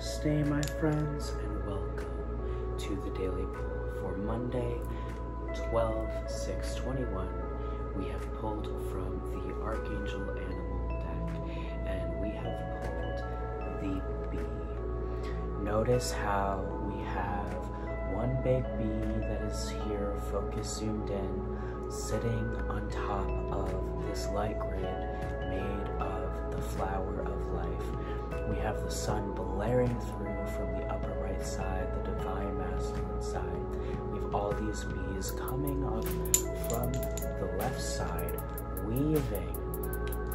Namaste, my friends, and welcome to the Daily Pull for Monday, 12 6 21. We have pulled from the Archangel Animal deck, and we have pulled the bee. Notice how we have one big bee that is here, focus zoomed in, sitting on top of this light grid flower of life. We have the sun blaring through from the upper right side, the divine masculine side. We have all these bees coming up from the left side, weaving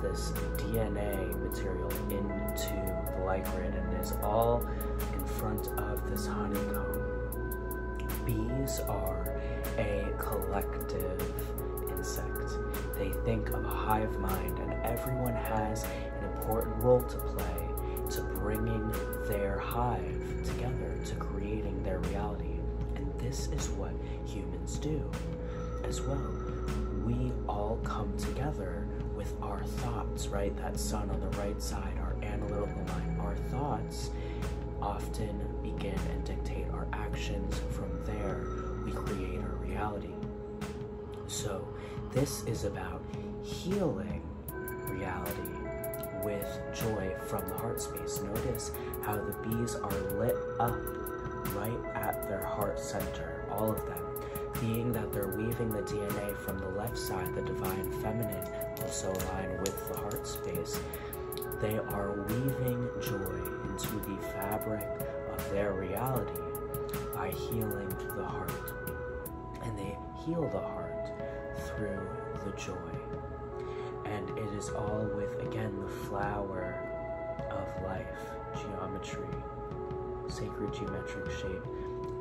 this DNA material into the grid, and is all in front of this honeycomb. Bees are a collective insect. They think of a hive mind, and everyone has an important role to play to bringing their hive together, to creating their reality. And this is what humans do as well. We all come together with our thoughts, right? That sun on the right side, our analytical mind, our thoughts often begin and dictate our actions. From there, we create our reality. So, this is about healing reality with joy from the heart space. Notice how the bees are lit up right at their heart center, all of them. Being that they're weaving the DNA from the left side, the divine feminine, also aligned with the heart space, they are weaving joy into the fabric of their reality by healing the heart. And they heal the heart through the joy. And it is all with, again, the flower of life, geometry, sacred geometric shape.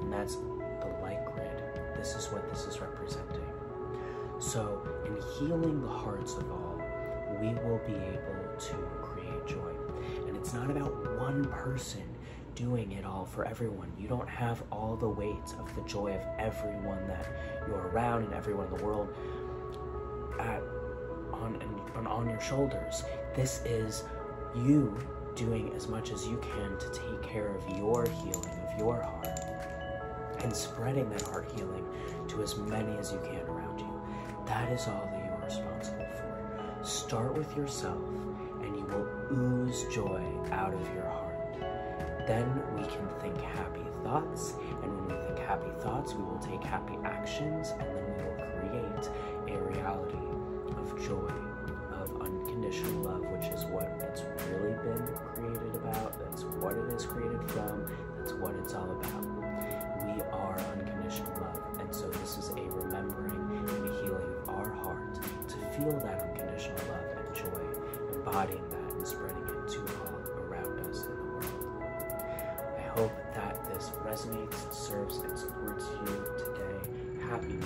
And that's the light grid. This is what this is representing. So, in healing the hearts of all, we will be able to create joy. And it's not about one person doing it all for everyone. You don't have all the weight of the joy of everyone that you're around and everyone in the world at on and on your shoulders. This is you doing as much as you can to take care of your healing of your heart and spreading that heart healing to as many as you can around you. That is all that you are responsible for. Start with yourself and you will ooze joy out of your heart. Then we can think happy thoughts, and when we think happy thoughts, we will take happy actions, and then we will create a reality what it is created from. That's what it's all about. We are unconditional love, and so this is a remembering and a healing of our heart to feel that unconditional love and joy, embodying that and spreading it to all around us in the world. I hope that this resonates, serves, and supports you today. Happy